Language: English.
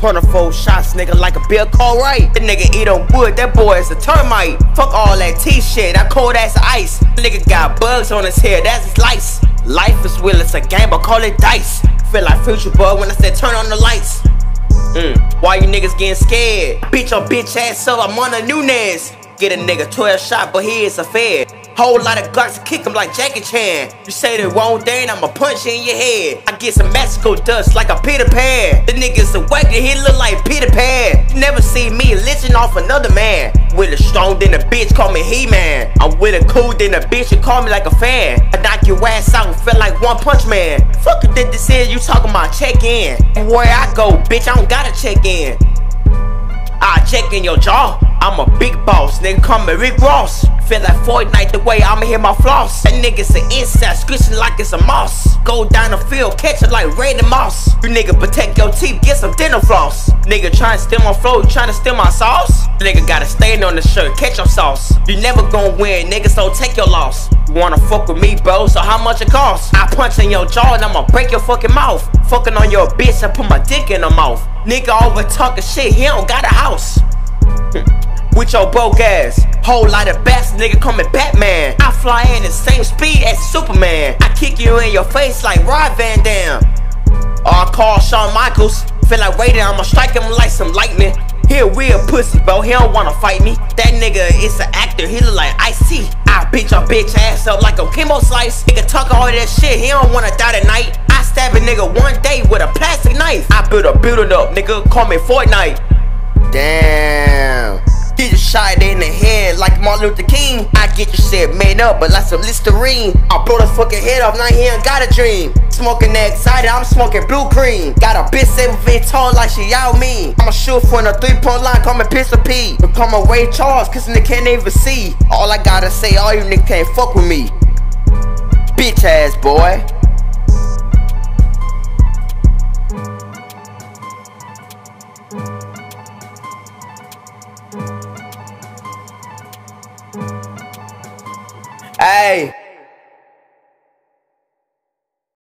24 shots, nigga, like a Bill Right. That nigga eat on wood, that boy is a termite. Fuck all that T shit, that cold ass ice. Nigga got bugs on his head, that's his lice. Life is real, it's a game, but call it dice. Feel like future bug when I said turn on the lights. Mm. Why you niggas getting scared? Bitch your bitch ass up, I'm on a Nunez. Get a nigga 12 shot, but he is a fed. Whole lot of guts, kick him like Jackie Chan. You say the wrong thing, I'ma punch you in your head. I get some Mexico dust like a Peter Pan. The nigga's a wagon, he look like Peter Pan. You never see me lynching off another man. With a strong than a bitch, call me He-Man. I'm with a cool than a bitch, you call me like a fan. I knock your ass out, and feel like one punch man. Fuck it, this is you talking about check in. Where I go, bitch, I don't gotta check in. I check in your jaw. I'm a big boss, nigga call me Rick Ross. Feel like Fortnite the way I'ma hit my floss. That nigga's an insect, squishing like it's a moss. Go down the field, catch it like Randy Moss. You nigga protect your teeth, get some dental floss. Nigga trying to steal my flow, trying to steal my sauce. Nigga got a stain on the shirt, catch your sauce. You never gon' win, nigga, so take your loss. You wanna fuck with me, bro, so how much it cost? I punch in your jaw and I'ma break your fucking mouth. Fucking on your bitch, I put my dick in her mouth. Nigga over talking shit, he don't got a house with your broke ass. Whole lot of bats, nigga call me Batman. I fly in the same speed as Superman. I kick you in your face like Rob Van Dam. I call Shawn Michaels. Feel like waiting, I'ma strike him like some lightning. He a real pussy, bro. He don't wanna fight me. That nigga is an actor. He look like Ice-T. I beat your bitch ass up like a chemo slice. Nigga talk all that shit. He don't wanna die tonight. I stab a nigga one day with a plastic knife. I build a building up, nigga. Call me Fortnite. Like Martin Luther King. I get your shit made up, but like some Listerine. I blow the fucking head off, now he ain't got a dream. Smoking that excited, I'm smoking blue cream. Got a bitch seven feet tall like she Yao Ming. I'ma shoot for the three point line, call me Pistol Pete. Become a Ray Charles, cause they can't even see. All I gotta say, all you niggas can't fuck with me. Bitch ass boy. Ai!